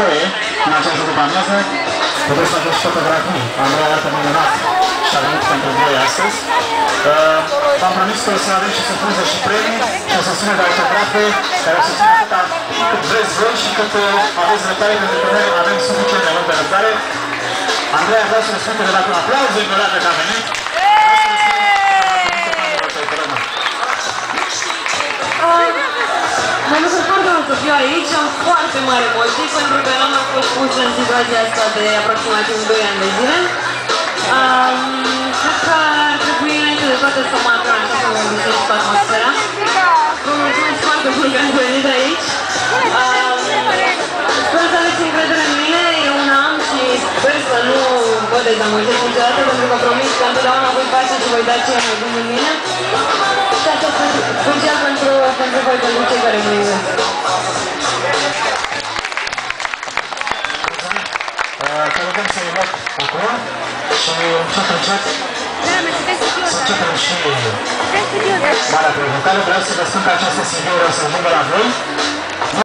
nevoie în această după amiază. Puteți face și fotografii. Andrei arată minunat și a venit pentru voi astăzi. Uh, V-am promis că o să avem și surpriză și premii și o să ține de autografe care o să țină atâta cât vreți voi și cât uh, aveți răbdare pentru că noi avem suficient de multă răbdare. Andrei, vreau să vă spun că de un aplauz încă o dată că a venit. Mă bucur foarte mult să fiu aici, am foarte mare motiv pentru că n-am mai fost pus în situația asta de aproximativ 2 ani de zile. Um, cred că ar trebui înainte de toate să mă atrag să mă găsesc cu atmosfera. Vă mulțumesc foarte mult că ați venit aici. Um, sper să aveți încredere în mine, eu una am și sper să nu vă dezamăgesc niciodată pentru că promit că întotdeauna voi face și voi da ce mai bun în mine. Și asta special pentru, pentru voi, pentru cei care mă iubesc. Elegancja lat spoko, to przekraczać... Przekraczamy. Mara, provocada, braço da Santa Casa Senhora, São Miguel Arroz.